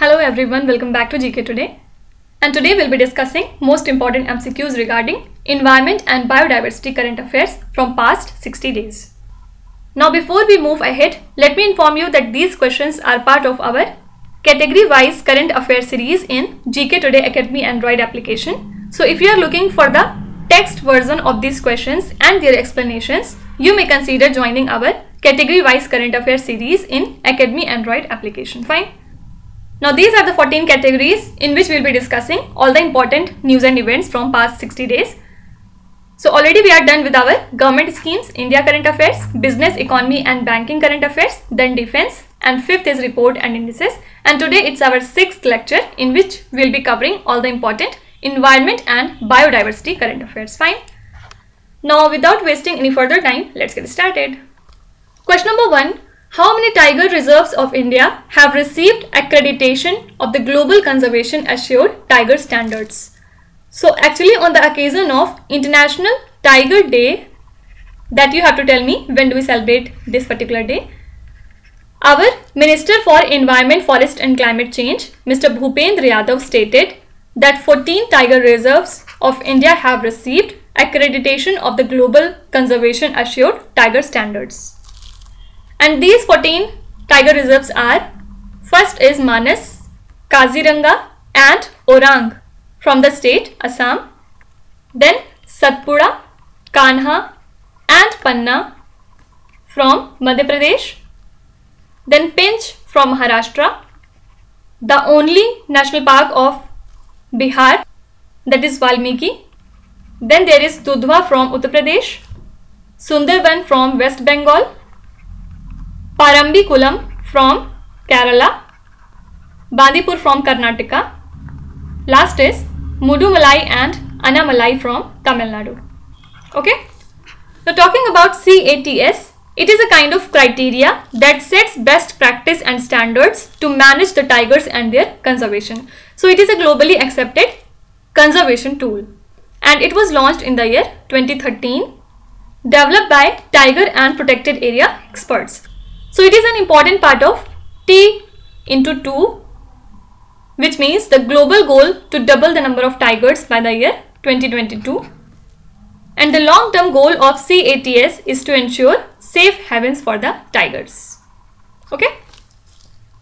Hello everyone, welcome back to GK Today. And today we'll be discussing most important MCQs regarding environment and biodiversity current affairs from past 60 days. Now before we move ahead, let me inform you that these questions are part of our category wise current affairs series in GK Today Academy Android application. So if you are looking for the text version of these questions and their explanations, you may consider joining our category wise current affairs series in Academy Android application. Fine. Now these are the 14 categories in which we'll be discussing all the important news and events from past 60 days. So already we are done with our government schemes, India current affairs, business, economy and banking current affairs, then defense and fifth is report and indices. And today it's our sixth lecture in which we'll be covering all the important environment and biodiversity current affairs. Fine. Now without wasting any further time, let's get started. Question number one how many tiger reserves of India have received accreditation of the Global Conservation Assured Tiger Standards? So actually on the occasion of International Tiger Day that you have to tell me when do we celebrate this particular day. Our Minister for Environment, Forest and Climate Change, Mr. Bhupendra Yadav stated that 14 tiger reserves of India have received accreditation of the Global Conservation Assured Tiger Standards. And these 14 tiger reserves are first is Manas, Kaziranga and Orang from the state Assam. Then Satpura, Kanha and Panna from Madhya Pradesh. Then Pench from Maharashtra. The only national park of Bihar that is Valmiki. Then there is Dudhwa from Uttar Pradesh. Sundarban from West Bengal Parambikulam from Kerala, Bandipur from Karnataka. Last is Mudumalai and Anamalai from Tamil Nadu. Okay. Now talking about CATS, it is a kind of criteria that sets best practice and standards to manage the tigers and their conservation. So it is a globally accepted conservation tool and it was launched in the year 2013 developed by tiger and protected area experts. So it is an important part of T into 2 which means the global goal to double the number of tigers by the year 2022 and the long term goal of CATS is to ensure safe havens for the tigers. Okay.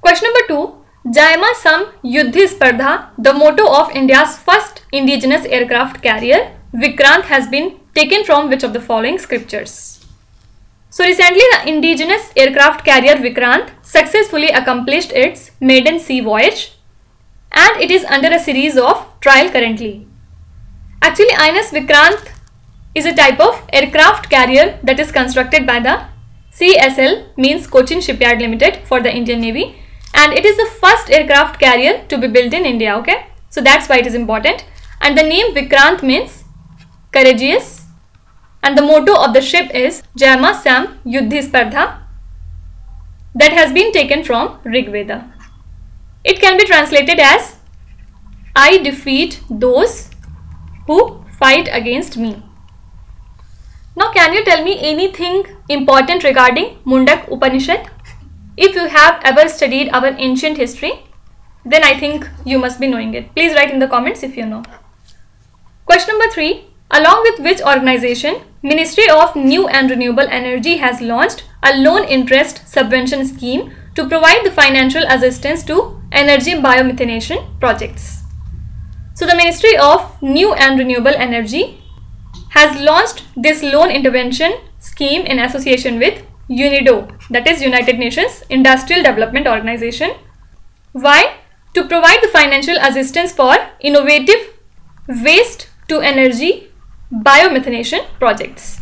Question number 2 Jaima Sam Yuddhi Spardha, the motto of India's first indigenous aircraft carrier Vikrant has been taken from which of the following scriptures? So recently the indigenous aircraft carrier Vikrant successfully accomplished its maiden sea voyage and it is under a series of trial currently. Actually INS Vikrant is a type of aircraft carrier that is constructed by the CSL means Cochin Shipyard Limited for the Indian Navy and it is the first aircraft carrier to be built in India okay. So that's why it is important and the name Vikrant means courageous and the motto of the ship is Jama Sam Yuddhi Spardha that has been taken from Rig Veda. It can be translated as I defeat those who fight against me. Now can you tell me anything important regarding Mundak Upanishad? If you have ever studied our ancient history, then I think you must be knowing it. Please write in the comments if you know. Question number 3. Along with which organization Ministry of New and Renewable Energy has launched a loan interest subvention scheme to provide the financial assistance to energy biomethanation projects. So the Ministry of New and Renewable Energy has launched this loan intervention scheme in association with UNIDO that is United Nations Industrial Development Organization. Why? To provide the financial assistance for innovative waste to energy biomethanation projects.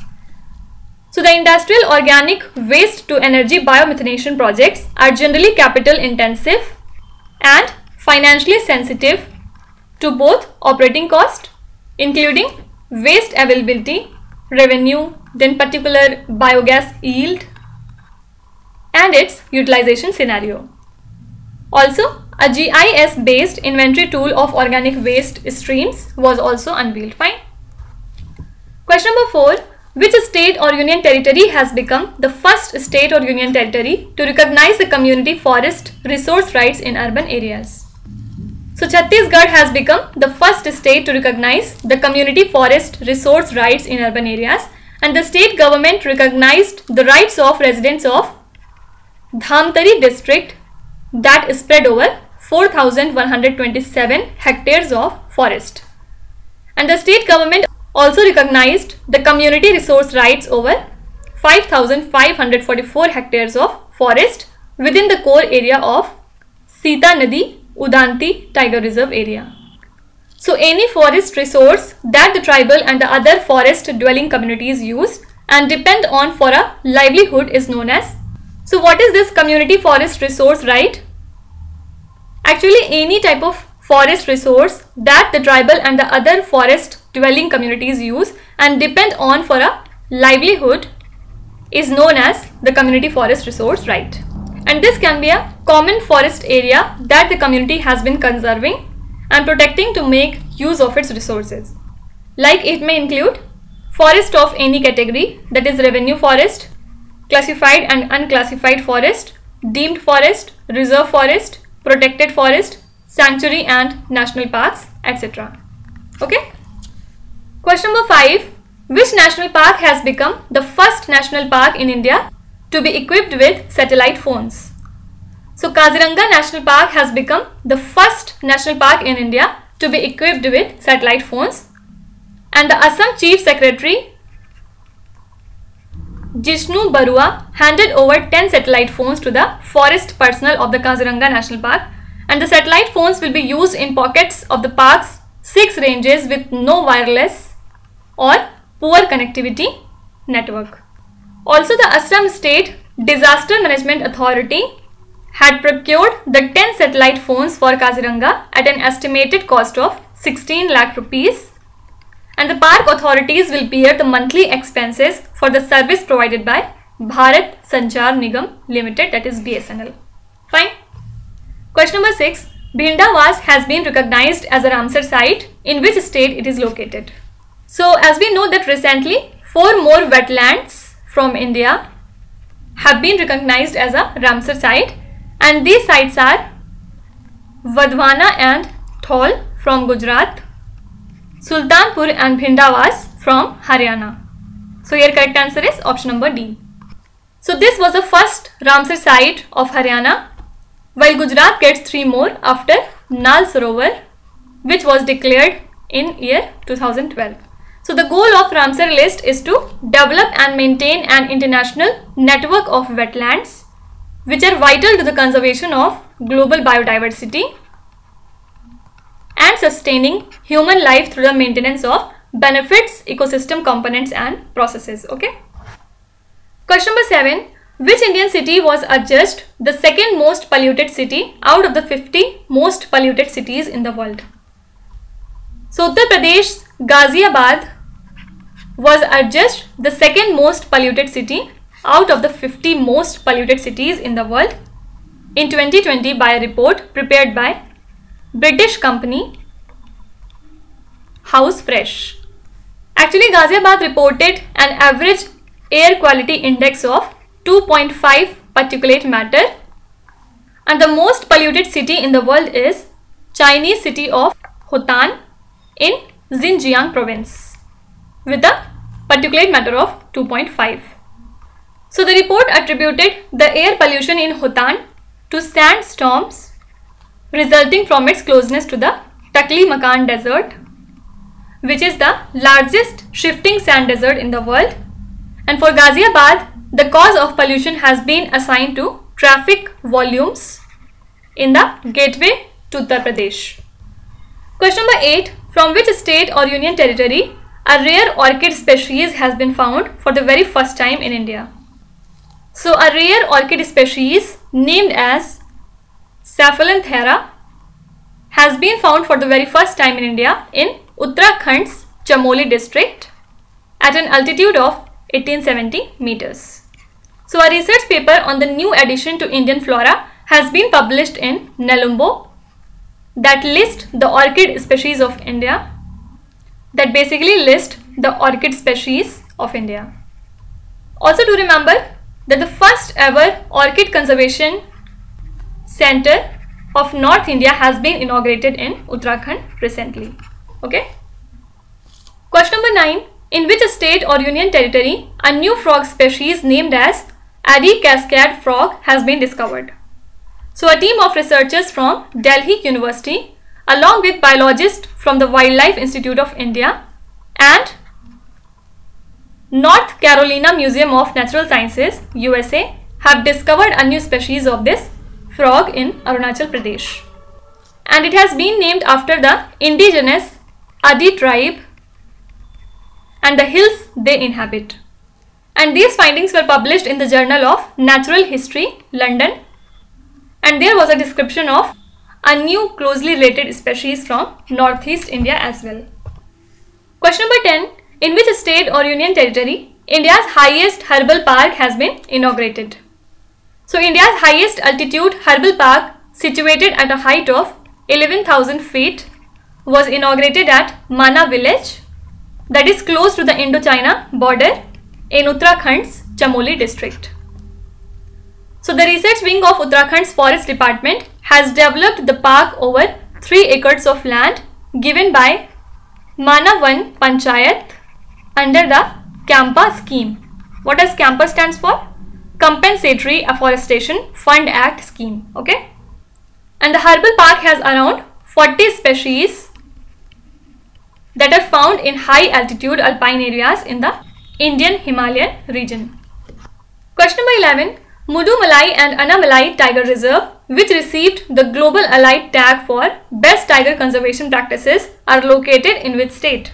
So the industrial organic waste to energy biomethanation projects are generally capital intensive and financially sensitive to both operating cost including waste availability, revenue, then particular biogas yield and its utilization scenario. Also, a GIS based inventory tool of organic waste streams was also unveiled. Fine. Question number 4. Which state or union territory has become the first state or union territory to recognize the community forest resource rights in urban areas? So Chhattisgarh has become the first state to recognize the community forest resource rights in urban areas and the state government recognized the rights of residents of Dhamtari district that spread over 4127 hectares of forest. And the state government also recognized the community resource rights over 5544 hectares of forest within the core area of Sita Nadi Udanti Tiger Reserve area. So any forest resource that the tribal and the other forest dwelling communities use and depend on for a livelihood is known as. So what is this community forest resource right? Actually any type of forest resource that the tribal and the other forest dwelling communities use and depend on for a livelihood is known as the community forest resource right and this can be a common forest area that the community has been conserving and protecting to make use of its resources. Like it may include forest of any category that is revenue forest, classified and unclassified forest, deemed forest, reserve forest, protected forest, sanctuary and national parks, etc. Okay. Question number 5. Which national park has become the first national park in India to be equipped with satellite phones. So Kaziranga National Park has become the first national park in India to be equipped with satellite phones and the Assam Chief Secretary Jishnu Barua handed over 10 satellite phones to the forest personnel of the Kaziranga National Park and the satellite phones will be used in pockets of the park's 6 ranges with no wireless or poor connectivity network. Also, the Assam State Disaster Management Authority had procured the 10 satellite phones for Kaziranga at an estimated cost of 16 lakh rupees and the park authorities will bear the monthly expenses for the service provided by Bharat Sanchar Nigam Limited that is BSNL. Fine. Question number 6. Bhindawas has been recognized as a Ramsar site in which state it is located. So as we know that recently four more wetlands from India have been recognized as a Ramsar site and these sites are Vadhwana and Thol from Gujarat, Sultanpur and Bhindawas from Haryana. So your correct answer is option number D. So this was the first Ramsar site of Haryana while Gujarat gets three more after Nal Sarovar which was declared in year 2012. So the goal of Ramsar list is to develop and maintain an international network of wetlands which are vital to the conservation of global biodiversity and sustaining human life through the maintenance of benefits, ecosystem components and processes. Okay. Question number 7. Which Indian city was adjudged the second most polluted city out of the 50 most polluted cities in the world? So Uttar Pradesh, Ghaziabad was uh, adjudged the second most polluted city out of the 50 most polluted cities in the world in 2020 by a report prepared by British company House Fresh. Actually, Ghaziabad reported an average air quality index of 2.5 particulate matter and the most polluted city in the world is Chinese city of Hotan in Xinjiang province with a particulate matter of 2.5. So the report attributed the air pollution in Hotan to sandstorms resulting from its closeness to the Taklamakan desert which is the largest shifting sand desert in the world and for Ghaziabad the cause of pollution has been assigned to traffic volumes in the gateway to Uttar Pradesh. Question number 8 from which state or union territory a rare orchid species has been found for the very first time in India. So a rare orchid species named as Cephalanthera has been found for the very first time in India in Uttarakhand's Chamoli district at an altitude of 1870 meters. So a research paper on the new addition to Indian flora has been published in Nelumbo that lists the orchid species of India that basically list the orchid species of India. Also to remember that the first ever orchid conservation center of North India has been inaugurated in Uttarakhand recently. Okay. Question number 9. In which state or union territory a new frog species named as Adi cascade frog has been discovered? So a team of researchers from Delhi University along with biologists from the Wildlife Institute of India and North Carolina Museum of Natural Sciences USA have discovered a new species of this frog in Arunachal Pradesh. And it has been named after the indigenous Adi tribe and the hills they inhabit. And these findings were published in the Journal of Natural History, London. And there was a description of a new closely related species from northeast India as well. Question number 10. In which state or union territory India's highest herbal park has been inaugurated? So India's highest altitude herbal park situated at a height of 11,000 feet was inaugurated at Mana village that is close to the Indo-China border in Uttarakhand's Chamoli district. So the research wing of Uttarakhand's forest department has developed the park over 3 acres of land given by Manavan Panchayat under the Campa scheme. What does Campa stands for? Compensatory Afforestation Fund Act scheme. Okay. And the herbal park has around 40 species that are found in high altitude alpine areas in the Indian Himalayan region. Question number 11. Mudumalai and Anamalai Tiger Reserve which received the Global Allied tag for Best Tiger Conservation Practices are located in which state?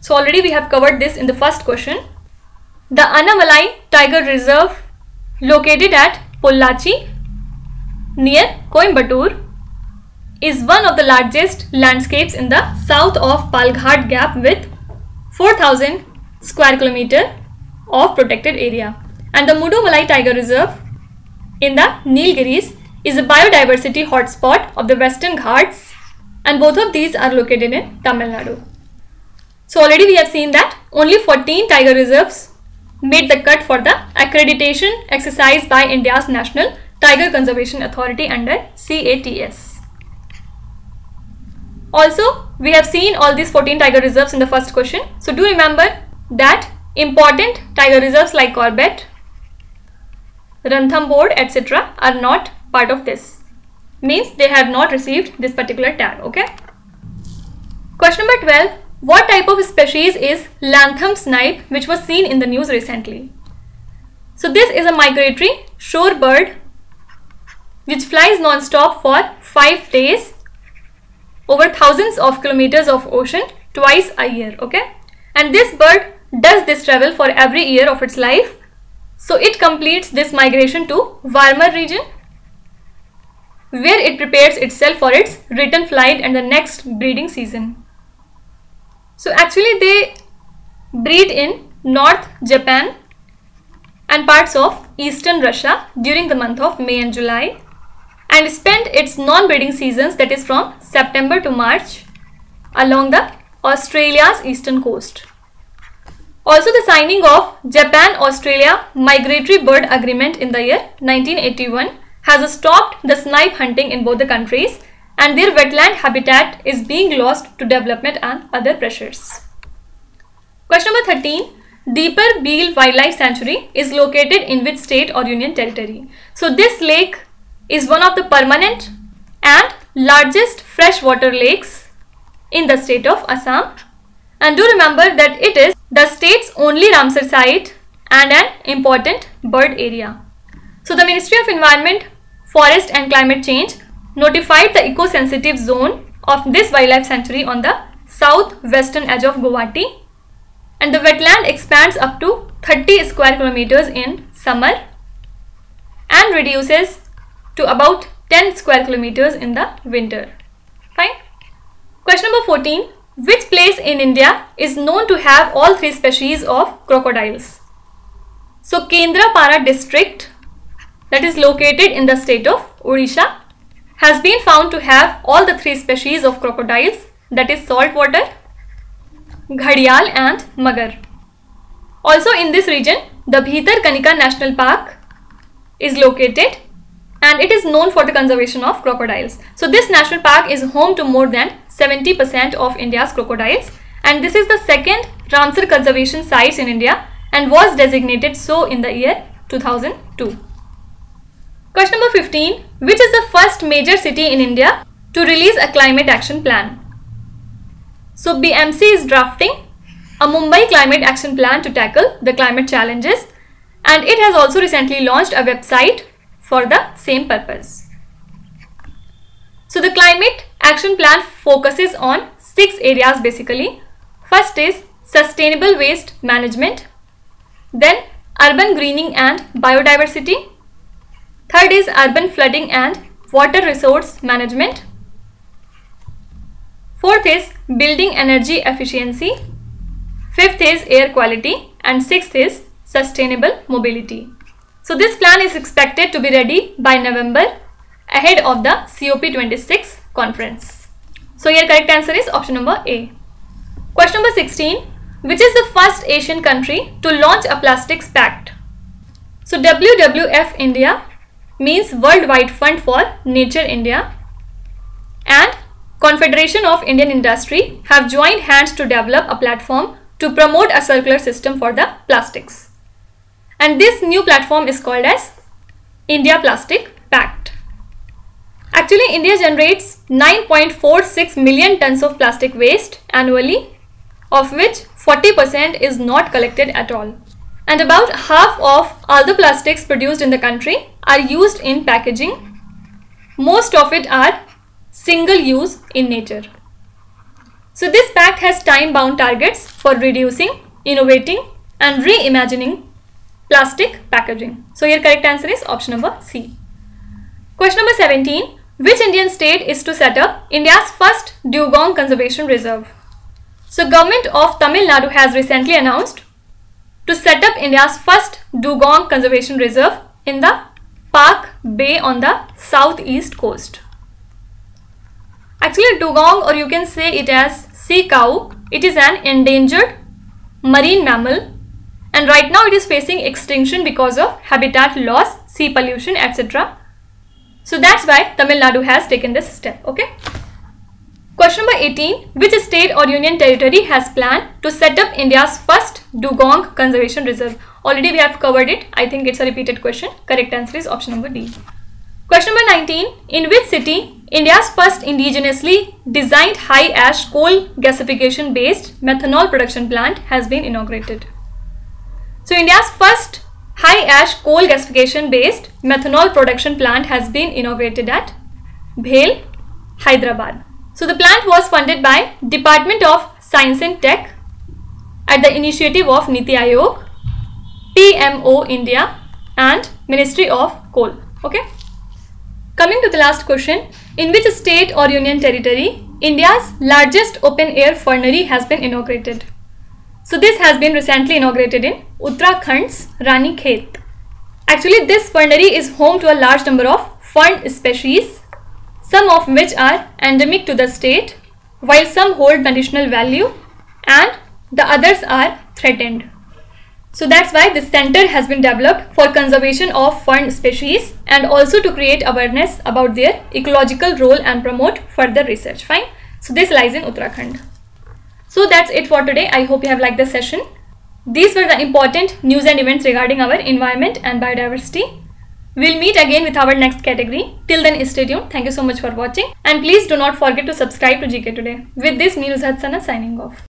So already we have covered this in the first question. The Anamalai Tiger Reserve located at Pollachi near Coimbatore is one of the largest landscapes in the south of Palghat Gap with 4000 square kilometer of protected area and the Mudumalai Tiger Reserve in the Nilgiris is a biodiversity hotspot of the Western Ghats and both of these are located in Tamil Nadu. So already we have seen that only 14 tiger reserves made the cut for the accreditation exercise by India's National Tiger Conservation Authority under CATS. Also, we have seen all these 14 tiger reserves in the first question. So do remember that important tiger reserves like Corbett, Ranthambore etc. are not part of this. Means they have not received this particular tag. Okay. Question number 12. What type of species is Latham snipe which was seen in the news recently? So this is a migratory shore bird which flies non-stop for 5 days over thousands of kilometers of ocean twice a year okay and this bird does this travel for every year of its life so it completes this migration to warmer region where it prepares itself for its return flight and the next breeding season. So actually they breed in North Japan and parts of Eastern Russia during the month of May and July and spend its non-breeding seasons that is from September to March along the Australia's eastern coast. Also the signing of Japan-Australia Migratory Bird Agreement in the year 1981 has stopped the snipe hunting in both the countries and their wetland habitat is being lost to development and other pressures. Question number 13. Deepor Beel Wildlife Sanctuary is located in which state or union territory? So this lake is one of the permanent and largest freshwater lakes in the state of Assam and do remember that it is the state's only Ramsar site and an important bird area. So the Ministry of Environment, Forest and Climate Change notified the eco-sensitive zone of this wildlife sanctuary on the southwestern edge of Guwahati and the wetland expands up to 30 square kilometers in summer and reduces to about 10 square kilometers in the winter. Fine. Question number 14. Which place in India is known to have all three species of crocodiles? So Kendrapara district that is located in the state of Odisha has been found to have all the three species of crocodiles that is saltwater, gharial and mugger. Also in this region the Bhitarkanika National Park is located and it is known for the conservation of crocodiles. So this national park is home to more than 70% of India's crocodiles and this is the second Ramsar conservation site in India and was designated so in the year 2002. Question number 15. Which is the first major city in India to release a climate action plan? So BMC is drafting a Mumbai climate action plan to tackle the climate challenges and it has also recently launched a website for the same purpose. So the climate action plan focuses on six areas basically. First is sustainable waste management, then urban greening and biodiversity. Third is urban flooding and water resource management. Fourth is building energy efficiency. Fifth is air quality and sixth is sustainable mobility. So this plan is expected to be ready by November ahead of the COP26 conference. So your correct answer is option number A. Question number 16. Which is the first Asian country to launch a plastics pact? So WWF India means Worldwide Fund for Nature India and Confederation of Indian Industry have joined hands to develop a platform to promote a circular system for the plastics. And this new platform is called as India Plastic. Actually, India generates 9.46 million tons of plastic waste annually, of which 40% is not collected at all. And about half of all the plastics produced in the country are used in packaging. Most of it are single use in nature. So this pact has time-bound targets for reducing, innovating and reimagining plastic packaging. So your correct answer is option number C. Question number 17. Which Indian state is to set up India's first dugong conservation reserve? So government of Tamil Nadu has recently announced to set up India's first dugong conservation reserve in the Palk Bay on the southeast coast. Actually dugong or you can say it as sea cow, it is an endangered marine mammal and right now it is facing extinction because of habitat loss, sea pollution etc. So that's why Tamil Nadu has taken this step. Okay. Question number 18. Which state or union territory has planned to set up India's first dugong conservation reserve? Already we have covered it. I think it's a repeated question. Correct answer is option number D. Question number 19. In which city India's first indigenously designed high ash coal gasification based methanol production plant has been inaugurated? So India's first high ash coal gasification based methanol production plant has been inaugurated at Bhel, Hyderabad. So the plant was funded by Department of Science and Tech at the initiative of Niti Aayog, PMO India and Ministry of Coal. Okay. Coming to the last question, in which state or union territory India's largest open air fernery has been inaugurated? So this has been recently inaugurated in Uttarakhand's Ranikhet. Actually this fernery is home to a large number of fern species, some of which are endemic to the state, while some hold medicinal value and the others are threatened. So that's why this center has been developed for conservation of fern species and also to create awareness about their ecological role and promote further research. Fine. So this lies in Uttarakhand. So that's it for today. I hope you have liked the session. These were the important news and events regarding our environment and biodiversity. We'll meet again with our next category. Till then, stay tuned. Thank you so much for watching. And please do not forget to subscribe to GK Today. With this, me Nuzhat Sana signing off.